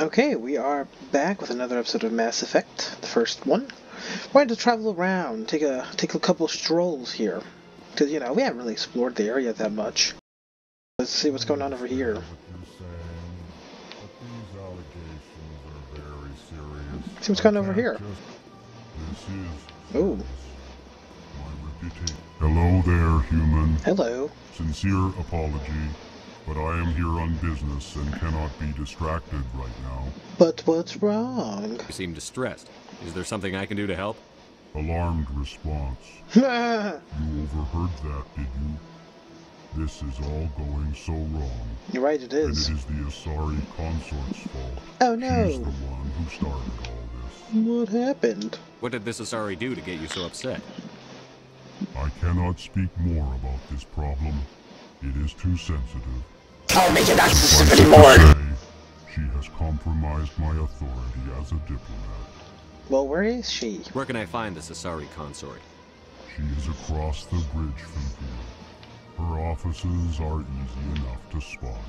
Okay, we are back with another episode of Mass Effect, the first one. We're going to travel around, take a take a couple strolls here, because you know we haven't really explored the area that much. Let's see what's going on over here. What you're saying, but these allegations are very serious. See what's going on over here. can't just- This is Oh. Hello there, human. hello. Sincere apology, but I am here on business and cannot be distracted right now. But what's wrong? You seem distressed. Is there something I can do to help? Alarmed response. You overheard that, did you? This is all going so wrong. You're right, it is. And it is the Asari consort's fault. Oh no. She's the one who started all this. What happened? What did this Asari do to get you so upset? I cannot speak more about this problem. It is too sensitive. I'll make it not Suffice anymore. to say, she has compromised my authority as a diplomat. Well, where is she? Where can I find this Asari consort? She is across the bridge from here. Her offices are easy enough to spot.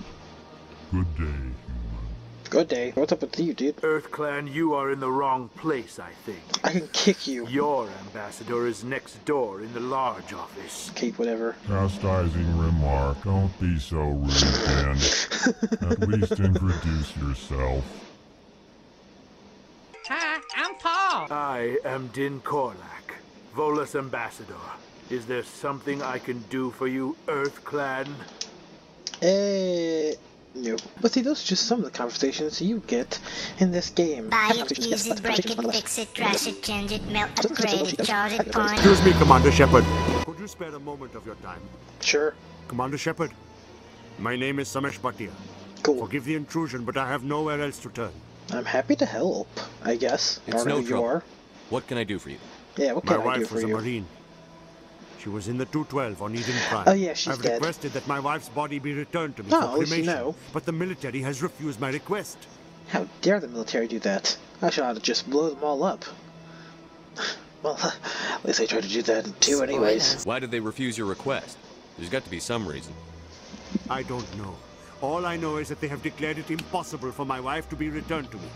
Good day, human. Good day. What's up with you, dude? Earth Clan, you are in the wrong place, I think. I can kick you. Your ambassador is next door in the large office. Keep whatever. Chastising remark. Don't be so rude, Ben. At least introduce yourself. Hi, I'm Paul. I am Din Korlak, Volus ambassador. Is there something I can do for you, EarthClan? Eh, no. But see, those are just some of the conversations you get in this game. Buy it, use it, break it, fix it, trash it, change it, melt, upgrade it, charge it, point. Excuse me, Commander Shepard. Could you spare a moment of your time? Sure. Commander Shepard, my name is Samesh Bhatia. Cool. Forgive the intrusion, but I have nowhere else to turn. I'm happy to help, I guess. It's don't no trouble. you are. What can I do for you? Yeah, what My can I do wife for was a? Marine. She was in the 212 on Eden Prime. Oh, yeah, she's I've dead. requested that my wife's body be returned to me Oh, for at least you cremation, know. but the military has refused my request. How dare the military do that? I should ought to just blow them all up. Well, at least I tried to do that too anyways. Why did they refuse your request? There's got to be some reason. I don't know. All I know is that they have declared it impossible for my wife to be returned to me.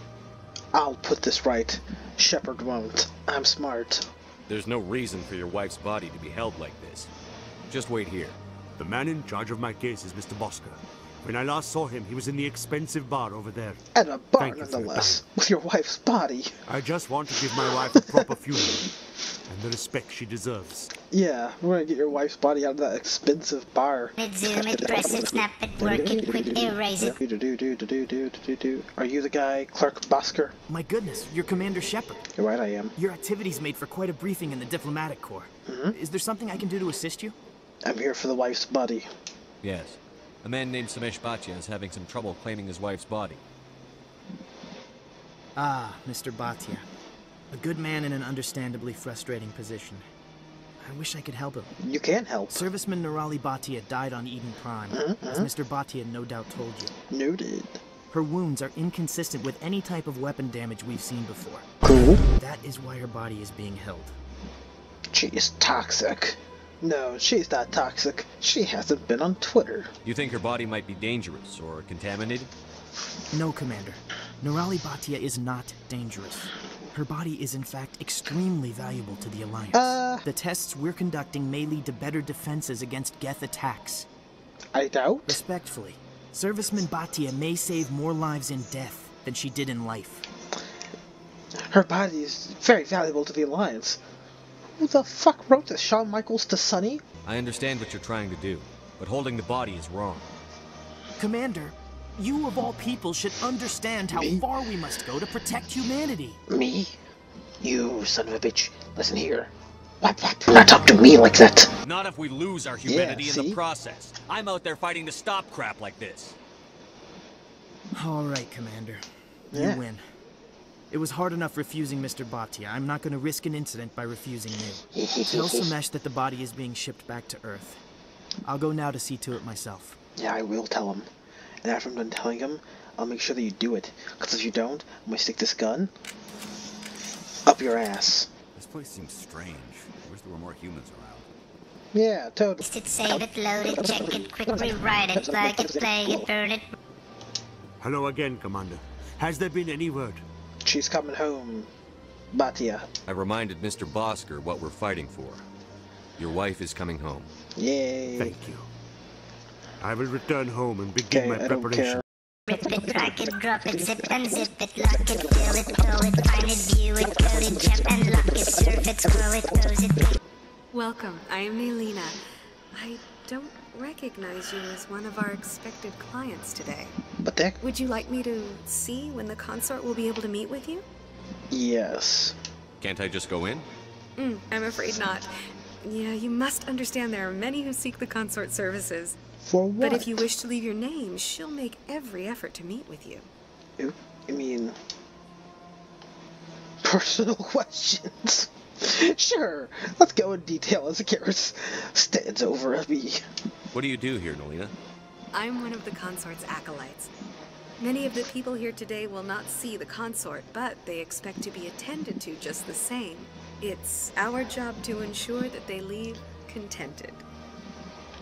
I'll put this right. Shepard won't. I'm smart. There's no reason for your wife's body to be held like this. Just wait here. The man in charge of my case is Mr. Bosker. When I last saw him, he was in the expensive bar over there. At a bar, Thank you your nonetheless. With your wife's body. I just want to give my wife a proper funeral and the respect she deserves. Yeah, we're gonna get your wife's body out of that expensive bar. It, zoom it, press it, snap it, work it, quick erase it. Do do do do do do do do. Are you the guy, Clark Bosker? My goodness, you're Commander Shepard. You're right, I am. Your activities made for quite a briefing in the diplomatic corps. Is there something I can do to assist you? I'm here for the wife's body. Yes. A man named Samesh Bhatia is having some trouble claiming his wife's body. Ah, Mr. Bhatia. A good man in an understandably frustrating position. I wish I could help him. You can help. Serviceman Nirali Bhatia died on Eden Prime, as mm-hmm. Mr. Bhatia no doubt told you. Noted. Her wounds are inconsistent with any type of weapon damage we've seen before. Cool. That is why her body is being held. She is toxic. No, she's not toxic. She hasn't been on Twitter. You think her body might be dangerous or contaminated? No, Commander. Nirali Bhatia is not dangerous. Her body is in fact extremely valuable to the Alliance. Uh. The tests we're conducting may lead to better defenses against Geth attacks. I doubt. Respectfully, Serviceman Bhatia may save more lives in death than she did in life. Her body is very valuable to the Alliance. Who the fuck wrote this? Shawn Michaels to Sonny? I understand what you're trying to do, but holding the body is wrong. Commander, you of all people should understand how Me? far we must go to protect humanity. Me? You son of a bitch. Listen here. What, what? Do not talk to me like that. Not if we lose our humanity in the process. I'm out there fighting to stop crap like this. All right, Commander. Yeah. You win. It was hard enough refusing Mr. Bhatia. I'm not going to risk an incident by refusing you. Tell Samesh that the body is being shipped back to Earth. I'll go now to see to it myself. Yeah, I will tell him. And after I'm done telling him, I'll make sure that you do it. Because if you don't, I'm gonna stick this gun up your ass. This place seems strange. I wish there were more humans around. Yeah, totally. Test it, save it, load it, check it, quick rewrite it, plug it, play it, burn it. Hello again, Commander. Has there been any word? She's coming home, Bhatia. I reminded Mr. Bosker what we're fighting for. Your wife is coming home. Yay. Thank you. I will return home and begin Okay, my I preparation. Rip it, crack it, drop it, zip and zip it, lock it, fill it, throw it, find it, view it, code it, jump and lock it, surf it, scroll it, close it, Welcome. I am Nelyna. I don't recognize you as one of our expected clients today. But the heck? Would you like me to see when the consort will be able to meet with you? Yes. Can't I just go in? Mm, I'm afraid not. Yeah, you must understand there are many who seek the consort services. For what? But if you wish to leave your name, she'll make every effort to meet with you. You- I mean, personal questions. sure, let's go in detail as Garrus stands over me. What do you do here, Nolina? I'm one of the consort's acolytes. Many of the people here today will not see the consort, but they expect to be attended to just the same. It's our job to ensure that they leave contented.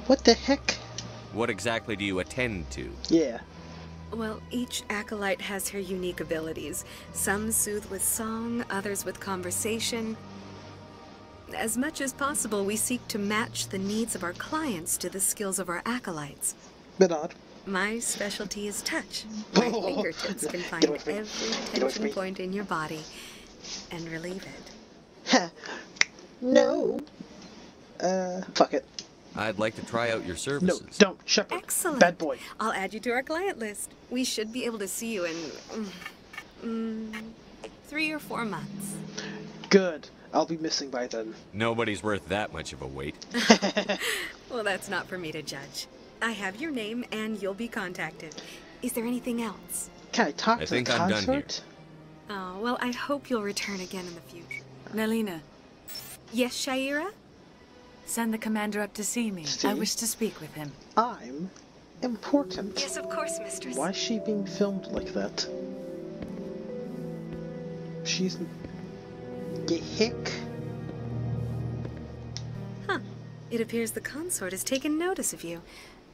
What the heck? What exactly do you attend to? Yeah. Well, each acolyte has her unique abilities. Some soothe with song, others with conversation. As much as possible, we seek to match the needs of our clients to the skills of our acolytes. Bit odd. My specialty is touch. My Oh, fingertips can find away from me. every Get away from tension point in your body and relieve it. Ha. No. Uh, fuck it. I'd like to try out your services. No, services. don't. Shepard. Excellent. Bad boy. I'll add you to our client list. We should be able to see you in mm, three or four months. Good. I'll be missing by then. Nobody's worth that much of a wait. Well, that's not for me to judge. I have your name and you'll be contacted. Is there anything else? Can I talk I to think the I'm done here. consort? Oh, well, I hope you'll return again in the future. Nelyna, Yes, Sha'ira? Send the commander up to see me. I wish to speak with him. I'm important. Yes, of course, mistress. Why is she being filmed like that? She's. The heck? Huh. It appears the consort has taken notice of you.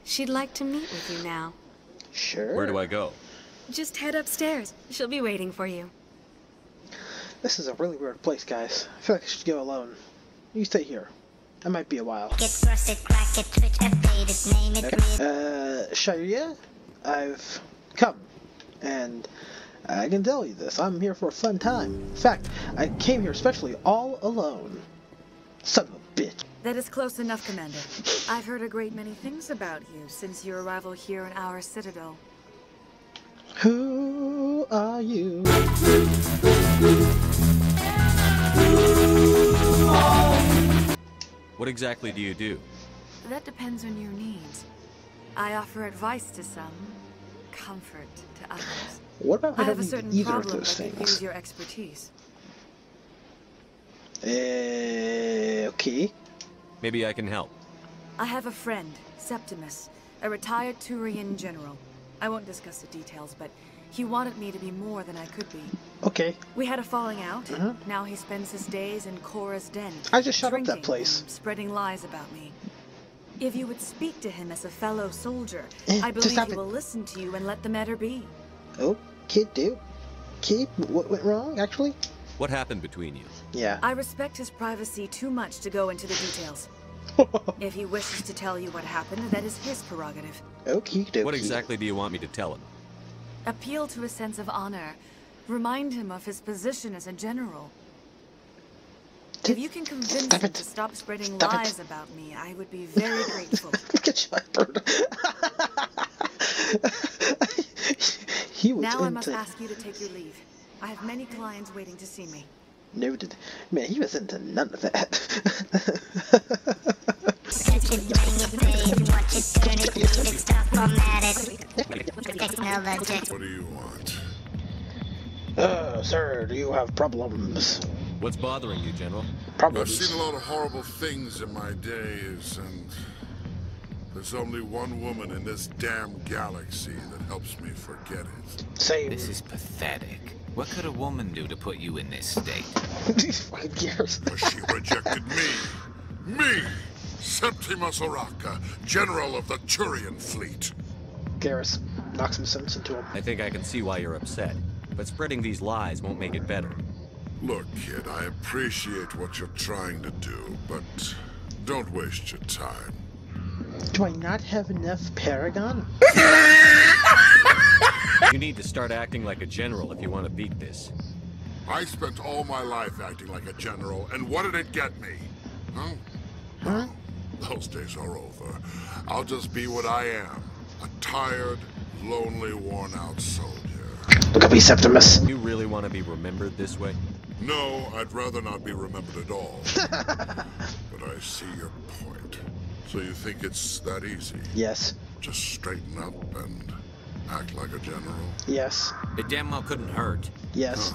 She'd like to meet with you now. Sure. Where do I go? Just head upstairs. She'll be waiting for you. This is a really weird place, guys. I feel like I should go alone. You stay here. I might be a while. Get cross it, crack it, twitch, update it, name it, read Uh, Sha'ira, I've come, and I can tell you this. I'm here for a fun time. In fact, I came here especially all alone. Son of a bitch. That is close enough, Commander. I've heard a great many things about you since your arrival here in our citadel. Who are you? What exactly do you do? That depends on your needs. I offer advice to some, comfort to others. What about I I have a certain either of problem those that could use your expertise. Uh, okay. Maybe I can help. I have a friend, Septimus, a retired Turian general. I won't discuss the details, but he wanted me to be more than I could be. Okay. We had a falling out. Mhm. Now he spends his days in Chora's den. I just shut up that place. Spreading lies about me. If you would speak to him as a fellow soldier, Eh, I believe he will listen to you and let the matter be. Okay, do. Okay, what went wrong, actually? What happened between you? Yeah. I respect his privacy too much to go into the details. If he wishes to tell you what happened, that is his prerogative. Okie dokie. What exactly do you want me to tell him? Appeal to a sense of honor. Remind him of his position as a general. If you can convince Stop him it. to stop spreading Stop it. lies about me, I would be very grateful. Look at Shepard. he was now I must ask you to take your leave. I have many clients waiting to see me. noted. Man, he was into none of that. Touch it, bang it, play it, watch it, turn it, leave it, stop, format it. Technologic. What do you want? Uh, sir, do you have problems? What's bothering you, General? Problems. I've seen a lot of horrible things in my days, and there's only one woman in this damn galaxy that helps me forget it. Same. This is pathetic. What could a woman do to put you in this state? These fucking gears. But she rejected me. Me! Septimus Oraka, General of the Turian Fleet. Garrus knocks some sense into him. I think I can see why you're upset. But spreading these lies won't make it better. Look, kid, I appreciate what you're trying to do, but don't waste your time. Do I not have enough Paragon? You need to start acting like a general if you want to beat this. I spent all my life acting like a general, and what did it get me? Huh? Huh? Those days are over. I'll just be what I am. A tired, lonely, worn-out soldier. Look at me, Septimus. You really want to be remembered this way? No, I'd rather not be remembered at all. but I see your point. So you think it's that easy? Yes. Just straighten up and act like a general? Yes. It damn well couldn't hurt. Yes.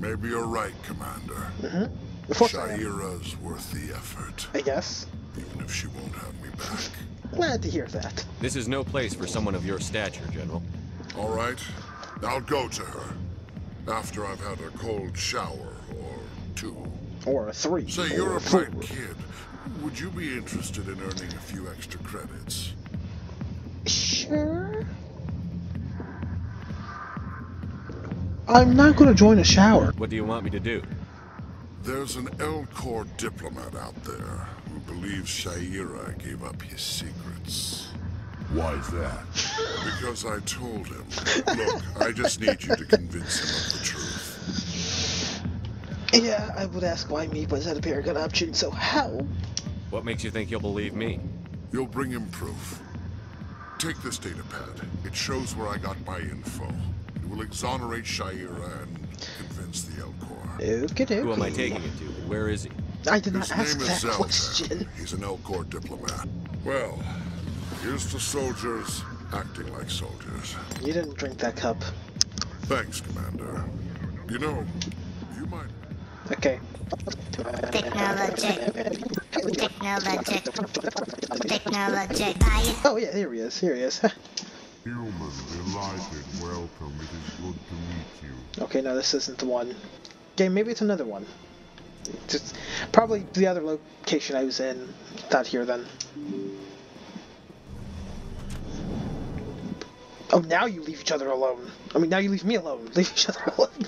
Maybe you're right, Commander. Mm-hmm. Of course I am. Sha'ira's worth the effort, I guess. even if she won't have me back. Glad to hear that. This is no place for someone of your stature, General. All right, I'll go to her. After I've had a cold shower or two. Or a three. Say, or you're a four. bright kid. Would you be interested in earning a few extra credits? Sure. I'm not gonna join a shower. What do you want me to do? There's an Elcor diplomat out there who believes Sha'ira gave up his secrets. Why is that? Because I told him. Look, I just need you to convince him of the truth. Yeah, I would ask why me, but it's not a Paragon option, so how? What makes you think you'll believe me? You'll bring him proof. Take this data pad. It shows where I got my info. It will exonerate Sha'ira and convince the Elcor. Okay, Who am I taking it to? Where is he? I did not His ask name is that Zelda. question. He's an Elcor diplomat. Well, here's to soldiers acting like soldiers. You didn't drink that cup. Thanks, Commander. You know, you might Okay. Technologic. Technologic. Technologic. Oh yeah, here he is. Here he is. Human, delighted, welcome. It is good to meet you. okay, no, this isn't the one. Okay, maybe it's another one. Just probably the other location I was in. Not here then. Oh, now you leave each other alone. I mean, now you leave me alone. Leave each other alone. Buy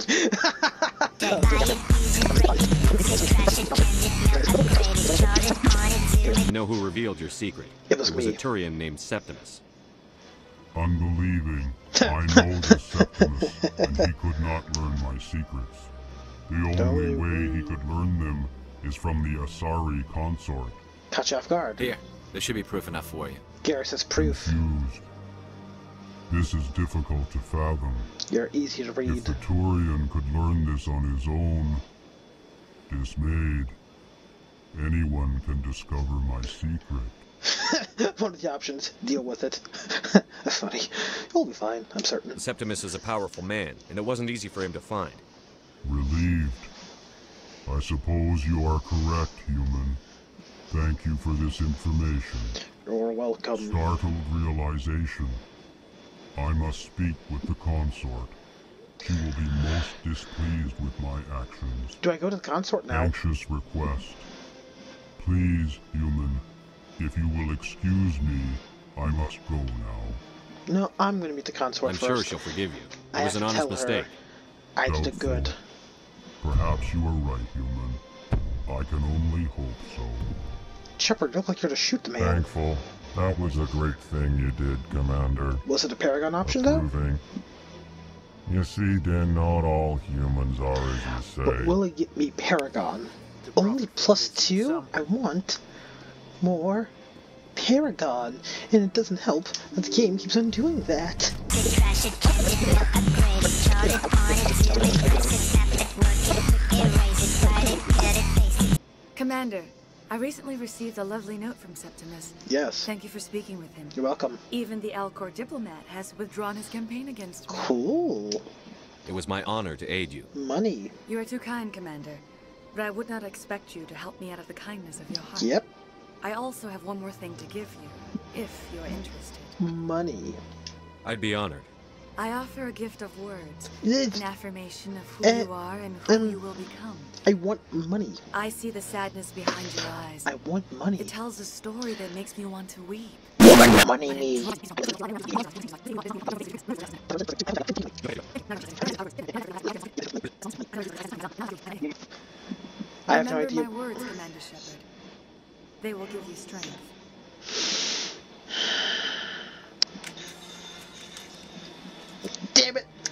it. Use it. Break it. Fix it. Crash it. Change it. Melt. Upgrade it. Chart it. On it. Zoom it. You know who revealed your secret? It was It was me. a Turian named Septimus. Unbelieving, I know the Septimus, and he could not learn my secrets. The only way he could learn them is from the Asari consort. Catch you off guard. Here, there should be proof enough for you. Garrus says proof. Confused. This is difficult to fathom. You're easy to read. If read. the Turian could learn this on his own, dismayed, anyone can discover my secret. One of the options. Deal with it. That's funny. You'll be fine. I'm certain. Septimus is a powerful man, and it wasn't easy for him to find. Relieved. I suppose you are correct, human. Thank you for this information. You're welcome. Startled realization. I must speak with the consort. She will be most displeased with my actions. Do I go to the consort now? Anxious request. Please, human, if you will excuse me, I must go now. No, I'm gonna meet the consort I'm first. sure she'll forgive you. It I was an to honest tell her. mistake. I did it good. Perhaps you are right, human. I can only hope so. Shepard, you look like you're to shoot the man. Thankful. That was a great thing you did, Commander. Was it a Paragon option though? Approving. You see, then not all humans are as you But will it get me Paragon? Only plus two? I want more Paragon. And it doesn't help that the game keeps on doing that. Fix it. Crash it. Change it. Melt. Upgrade it. Chart it. On it. Zoom it. Fix it. Snap it. Work it. Erase it. Write it. Cut it. Paste it. Commander, I recently received a lovely note from Septimus. Yes. Thank you for speaking with him. You're welcome. Even the Elcor diplomat has withdrawn his campaign against me. Cool. It was my honor to aid you. Money. You are too kind, Commander. But I would not expect you to help me out of the kindness of your heart. Yep. I also have one more thing to give you, if you're interested. Money. I'd be honored. I offer a gift of words, an affirmation of who Eh, you are and who um, you will become. I want money. I see the sadness behind your eyes. I want money. It tells a story that makes me want to weep. What money me? I have no Remember idea. my words, Commander Shepard. They will give you strength.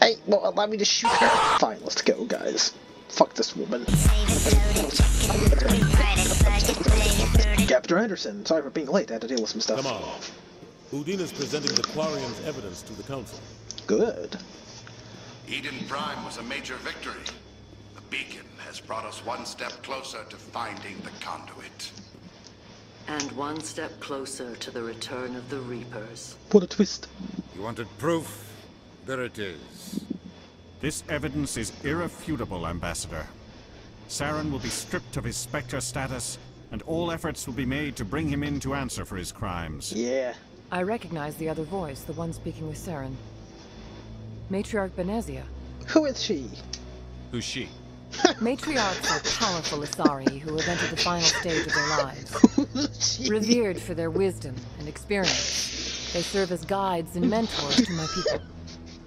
Hey, well, allow me to shoot her. Fine, let's go, guys. Fuck this woman. Captain Anderson, sorry for being late. I had to deal with some stuff. Come on. Udina is presenting the Quarian's evidence to the Council. Good. Eden Prime was a major victory. The beacon has brought us one step closer to finding the conduit. And one step closer to the return of the Reapers. What a twist. You wanted proof? There it is. This evidence is irrefutable, Ambassador. Saren will be stripped of his Spectre status, and all efforts will be made to bring him in to answer for his crimes. Yeah. I recognize the other voice, the one speaking with Saren. Matriarch Benezia. Who is she? Who's she? Matriarchs are powerful Asari who have entered the final stage of their lives. Revered for their wisdom and experience, they serve as guides and mentors to my people.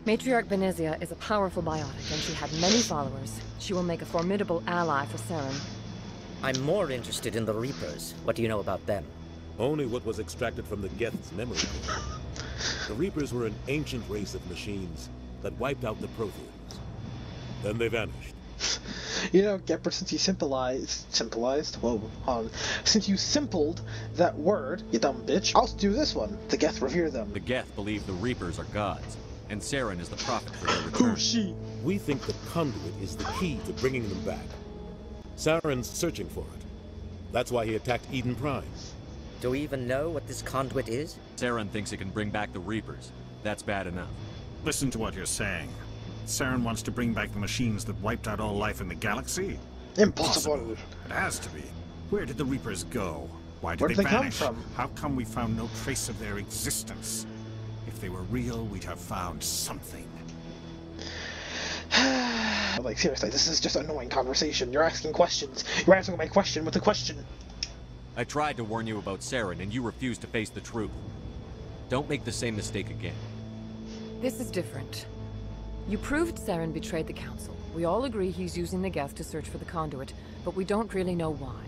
Matriarch Benezia is a powerful biotic, and she had many followers. She will make a formidable ally for Saren. I'm more interested in the Reapers. What do you know about them? Only what was extracted from the Geth's memory core. The Reapers were an ancient race of machines that wiped out the Protheans. Then they vanished. You know, Gepper, since you simplified, simplified, whoa, hold on. Since you simpled that word, you dumb bitch, I'll do this one. The Geth revere them. The Geth believe the Reapers are gods, and Saren is the prophet for their return. Who's she? We think the conduit is the key to bringing them back. Saren's searching for it. That's why he attacked Eden Prime. Do we even know what this conduit is? Saren thinks it can bring back the Reapers. That's bad enough. Listen to what you're saying. Saren wants to bring back the machines that wiped out all life in the galaxy? Impossible. It has to be. Where did the Reapers go? Why did Where they, did they come vanish? from? How come we found no trace of their existence? If they were real, we'd have found something. like, seriously, this is just annoying conversation. You're asking questions. You're answering my question with a question. I tried to warn you about Saren, and you refused to face the truth. Don't make the same mistake again. This is different. You proved Saren betrayed the Council. We all agree he's using the Geth to search for the conduit, but we don't really know why.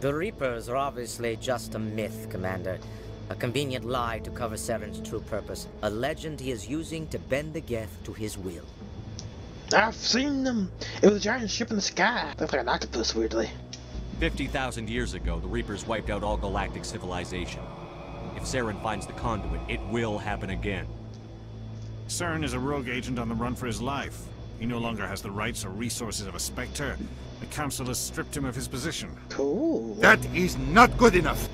The Reapers are obviously just a myth, Commander. A convenient lie to cover Saren's true purpose. A legend he is using to bend the Geth to his will. I've seen them. It was a giant ship in the sky. Looked like an octopus, weirdly. 50,000 years ago, the Reapers wiped out all galactic civilization. If Saren finds the conduit, it will happen again. Saren is a rogue agent on the run for his life. He no longer has the rights or resources of a Spectre. The Council has stripped him of his position. Cool. That is not good enough.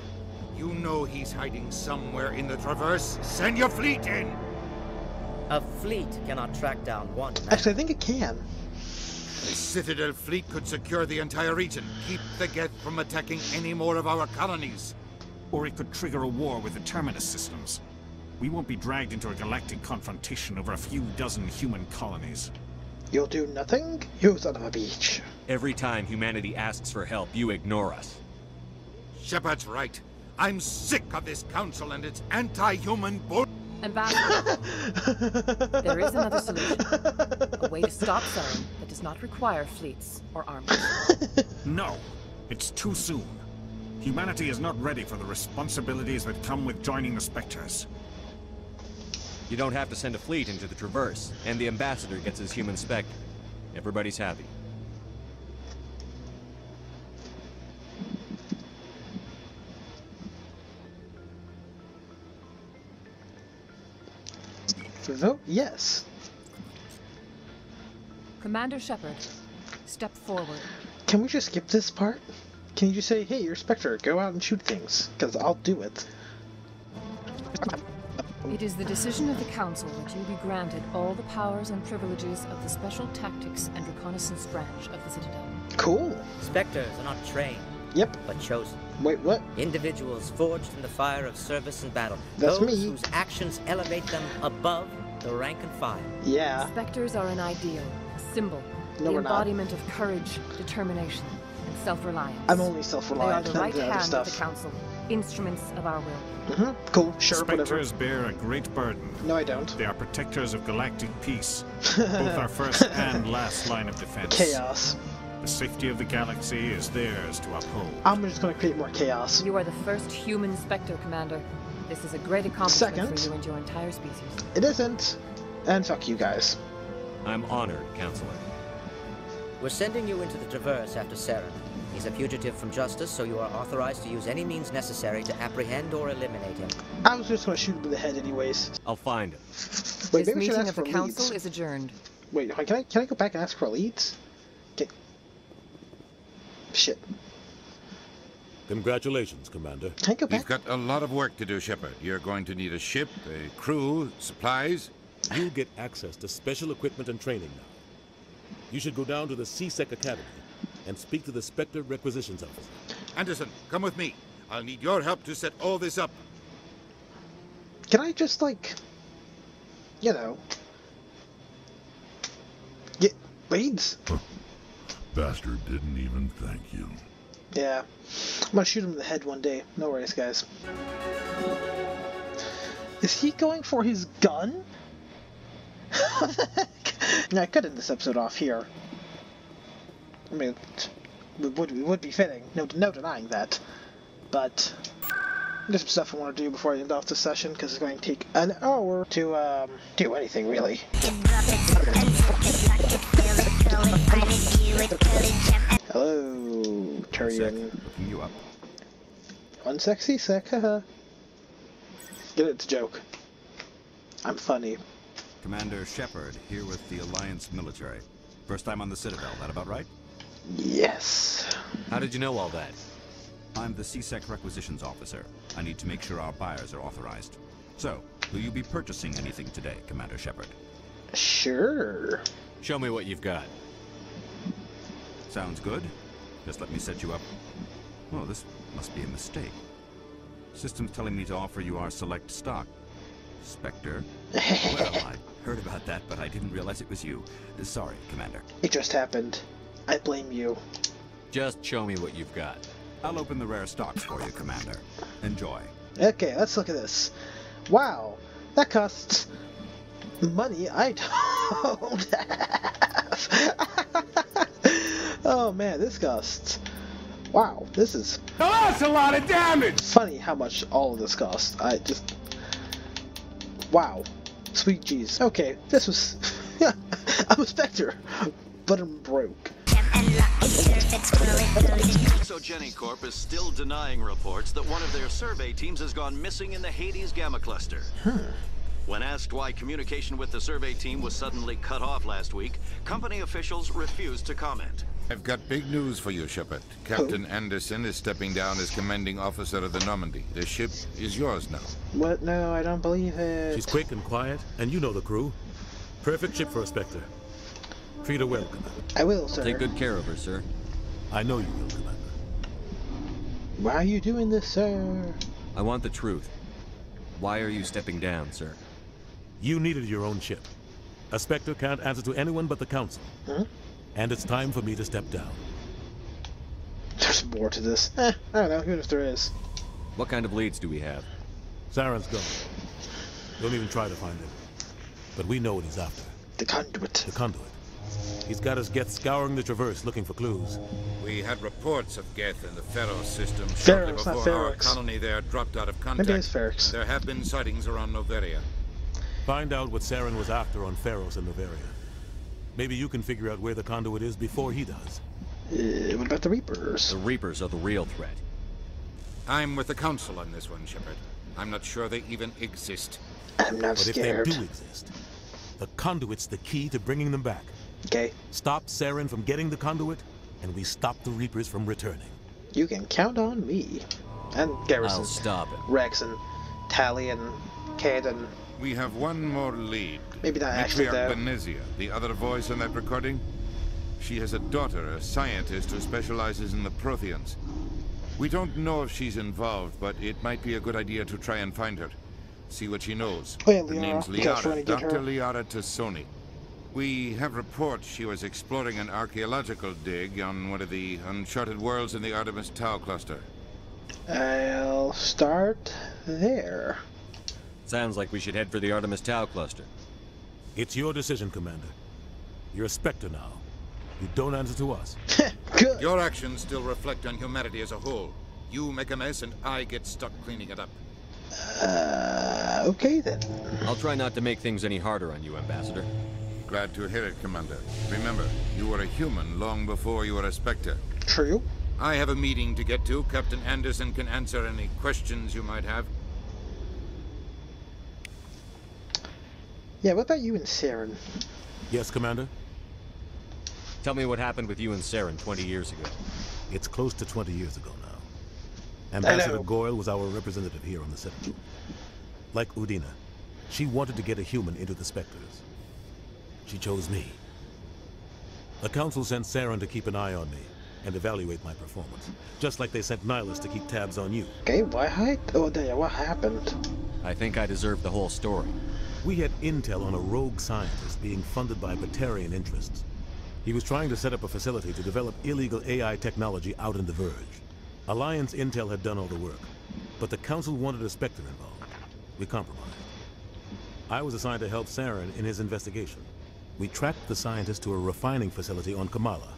You know he's hiding somewhere in the Traverse. Send your fleet in. A fleet cannot track down one man. Actually, I think it can. A Citadel fleet could secure the entire region, keep the Geth from attacking any more of our colonies. Or it could trigger a war with the Terminus systems. We won't be dragged into a galactic confrontation over a few dozen human colonies. You'll do nothing? You son of a beach. Every time humanity asks for help, you ignore us. Shepard's right. I'm sick of this council and its anti-human bull. Ambassador, there is another solution. A way to stop Saren that does not require fleets or armies. No, it's too soon. Humanity is not ready for the responsibilities that come with joining the Spectres. You don't have to send a fleet into the Traverse, and the Ambassador gets his human Spectre. Everybody's happy. Vote yes. Commander Shepard, step forward. Can we just skip this part? Can you just say, hey, you're Spectre, go out and shoot things? Because I'll do it. It is the decision of the Council that you be granted all the powers and privileges of the Special Tactics and Reconnaissance Branch of the Citadel. Cool. Spectres are not trained. Yep. But chosen. Wait, what? Individuals forged in the fire of service and battle. That's Those me. whose actions elevate them above the rank and file. Yeah. Spectres are an ideal, a symbol, No, the we're not. embodiment of courage, determination, and self-reliance. I'm only self-reliant, the none right the other hand of the. Council, instruments of our will. Mm-hmm. Cool, sure, whatever. Spectres bear a great burden. No, I don't. They are protectors of galactic peace, both our first and last line of defense. Chaos. The safety of the galaxy is theirs to uphold. I'm just going to create more chaos. You are the first human Spectre, Commander. This is a great accomplishment Second. for you and your entire species. It isn't. And fuck you guys. I'm honored, Counselor. We're sending you into the Traverse after Saren. He's a fugitive from justice, so you are authorized to use any means necessary to apprehend or eliminate him. I was just going to shoot him in the head anyways. I'll find him. Wait, this maybe meeting of the Council leads. is adjourned. Wait, can I can I go back and ask for leads? Okay. Shit. Congratulations, Commander. Can I go We've got a lot of work to do, Shepard. You're going to need a ship, a crew, supplies. You'll get access to special equipment and training now. You should go down to the C-Sec Academy and speak to the Spectre Requisitions Officer. Anderson, come with me. I'll need your help to set all this up. Can I just like, you know, get leads? Bastard didn't even thank you. Yeah. I'm gonna shoot him in the head one day. No worries, guys. Is he going for his gun? now, I could end this episode off here. I mean, it would, it would be fitting. No, no denying that. But there's some stuff I want to do before I end off this session because it's going to take an hour to um, do anything really. Hello, Turian. Looking you up. Unsexy sec, haha. Get it, it's a joke. I'm funny. Commander Shepard, here with the Alliance military. First time on the Citadel, that about right? Yes. How did you know all that? I'm the C-Sec requisitions officer. I need to make sure our buyers are authorized. So, will you be purchasing anything today, Commander Shepard? Sure. Show me what you've got. Sounds good. Just let me set you up. Oh, this must be a mistake. System's telling me to offer you our select stock. Spectre? well, I heard about that, but I didn't realize it was you. Sorry, Commander. It just happened. I blame you. Just show me what you've got. I'll open the rare stocks for you, Commander. Enjoy. Okay, let's look at this. Wow, that costs money I don't have. Oh man, this costs. Wow, this is. Now that's a lot of damage! Funny how much all of this costs. I just. Wow. Sweet jeez. Okay, this was. I'm a Spectre, but I'm broke. ExoGeni Corp is still denying reports that one of their survey teams has gone missing in the Hades Gamma Cluster. When asked why communication with the survey team was suddenly cut off last week, company officials refused to comment. I've got big news for you, Shepard. Captain Anderson is stepping down as commanding officer of the Normandy. The ship is yours now. What? No, I don't believe it. She's quick and quiet, and you know the crew. Perfect ship for a Spectre. Treat her well, Commander. I will, sir. Take good care of her, sir. I know you will, Commander. Why are you doing this, sir? I want the truth. Why are you stepping down, sir? You needed your own ship. A Spectre can't answer to anyone but the Council. Huh? And it's time for me to step down. There's more to this. Eh, I don't know, even if there is. What kind of leads do we have? Saren's gone. Don't even try to find him. But we know what he's after. The conduit. The conduit. He's got us Geth scouring the Traverse looking for clues. We had reports of Geth in the Feros system shortly Pharaohs, before our colony there dropped out of contact. Maybe it's Ferrex. There have been sightings around Noveria. Find out what Saren was after on Feros and Noveria. Maybe you can figure out where the conduit is before he does. Uh, what about the Reapers? The Reapers are the real threat. I'm with the Council on this one, Shepard. I'm not sure they even exist. I'm not But scared. if they do exist, the conduit's the key to bringing them back. Okay. Stop Saren from getting the conduit, and we stop the Reapers from returning. You can count on me. And Garrison. I'll stop it. Wrex and Tali and Cade and We have one more lead. Maybe not actually, though. Benezia, the other voice on that recording. She has a daughter, a scientist who specializes in the Protheans. We don't know if she's involved, but it might be a good idea to try and find her. See what she knows. Oh, yeah, her Liara. name's You guys trying to Liara, Dr. her? Liara T'Soni. We have reports she was exploring an archaeological dig on one of the uncharted worlds in the Artemis Tau cluster. I'll start there. Sounds like we should head for the Artemis Tau cluster. It's your decision, Commander. You're a Spectre now. You don't answer to us. Good. Your actions still reflect on humanity as a whole. You make a mess and I get stuck cleaning it up. Uh, okay then. I'll try not to make things any harder on you, Ambassador. Glad to hear it, Commander. Remember, you were a human long before you were a Spectre. True. I have a meeting to get to. Captain Anderson can answer any questions you might have. Yeah, what about you and Saren? Yes, Commander? Tell me what happened with you and Saren 20 years ago. It's close to 20 years ago now. Ambassador Goyle was our representative here on the Citadel. Like Udina, she wanted to get a human into the Spectres. She chose me. The Council sent Saren to keep an eye on me and evaluate my performance, just like they sent Nihlus to keep tabs on you. Okay, why hide? Oh, yeah, what happened? I think I deserve the whole story. We had intel on a rogue scientist being funded by Batarian interests. He was trying to set up a facility to develop illegal AI technology out in the Verge. Alliance intel had done all the work, but the Council wanted a Spectre involved. We compromised. I was assigned to help Saren in his investigation. We tracked the scientist to a refining facility on Camala.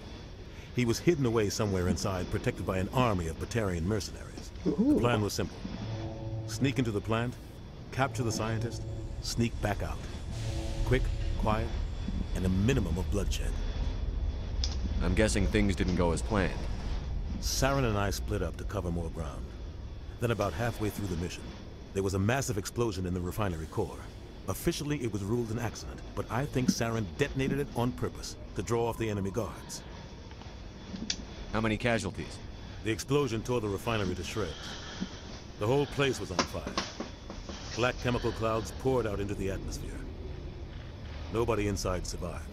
He was hidden away somewhere inside, protected by an army of Batarian mercenaries. Ooh. The plan was simple. Sneak into the plant, capture the scientist, sneak back out. Quick, quiet, and a minimum of bloodshed. I'm guessing things didn't go as planned. Saren and I split up to cover more ground. Then about halfway through the mission, there was a massive explosion in the refinery core. Officially, it was ruled an accident, but I think Saren detonated it on purpose to draw off the enemy guards. How many casualties? The explosion tore the refinery to shreds. The whole place was on fire. Black chemical clouds poured out into the atmosphere. Nobody inside survived.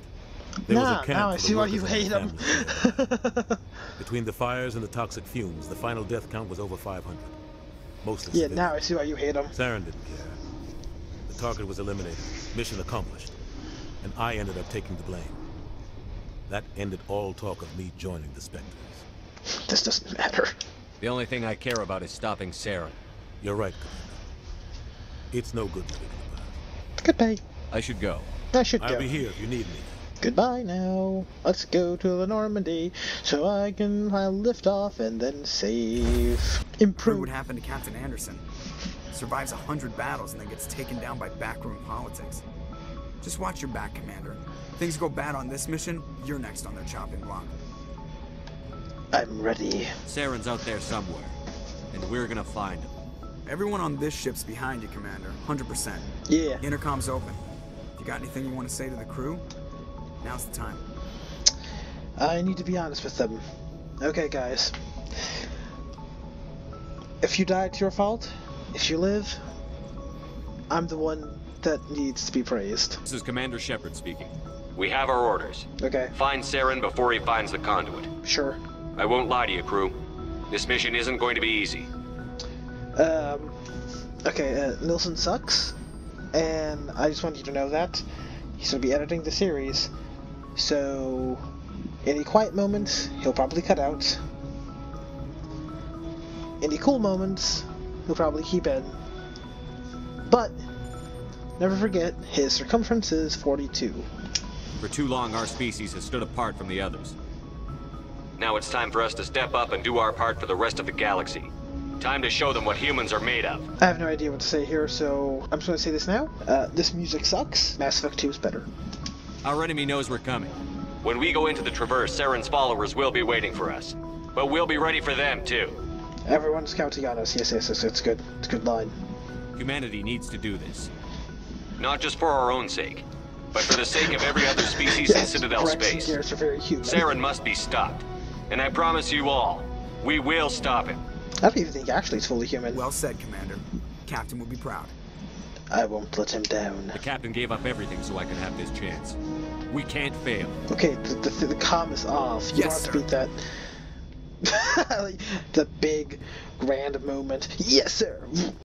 There was a camp now I for the see why you and their hate 'em. families. Between the fires and the toxic fumes, the final death count was over 500. Mostly Yeah, civilians. now I see why you hate them. Saren didn't care. The target was eliminated, mission accomplished, and I ended up taking the blame. That ended all talk of me joining the Spectres. This doesn't matter. The only thing I care about is stopping Saren. You're right, Commander. It's no good living in the past. Goodbye. I should go. I should go. I'll go. be here if you need me. Goodbye now. Let's go to the Normandy so I can uh, lift off and then save. Improve. what happened to Captain Anderson. Survives a hundred battles and then gets taken down by backroom politics. Just watch your back, Commander. Things go bad on this mission, you're next on their chopping block. I'm ready. Saren's out there somewhere, and we're gonna find him. Everyone on this ship's behind you, Commander. 100%. Yeah. Intercom's open. If you got anything you want to say to the crew, now's the time. I need to be honest with them. Okay, guys. If you die, it's your fault. If you live, I'm the one that needs to be praised. This is Commander Shepard speaking. We have our orders. Okay. Find Saren before he finds the conduit. Sure. I won't lie to you, crew. This mission isn't going to be easy. Um. Okay, uh, Nilsson sucks, and I just want you to know that he's gonna be editing the series, so any quiet moments he'll probably cut out. Any cool moments he'll probably keep in. But never forget his circumference is 42. For too long, our species has stood apart from the others. Now it's time for us to step up and do our part for the rest of the galaxy. Time to show them what humans are made of. I have no idea what to say here, so I'm just gonna say this now. Uh, this music sucks. Mass Effect 2 is better. Our enemy knows we're coming. When we go into the Traverse, Saren's followers will be waiting for us. But we'll be ready for them, too. Everyone's counting on us. Yes, yes, yes. It's good. It's a good line. Humanity needs to do this. Not just for our own sake, but for the sake of every other species in Citadel Rex space. Garrus are very human. Saren must be stopped. And I promise you all, we will stop him. I don't even think Ashley's fully human. Well said, Commander. Captain will be proud. I won't let him down. The captain gave up everything so I could have this chance. We can't fail. Okay, the, the, the comm is off. You Yes, don't have to beat that. The big, grand moment. Yes, sir.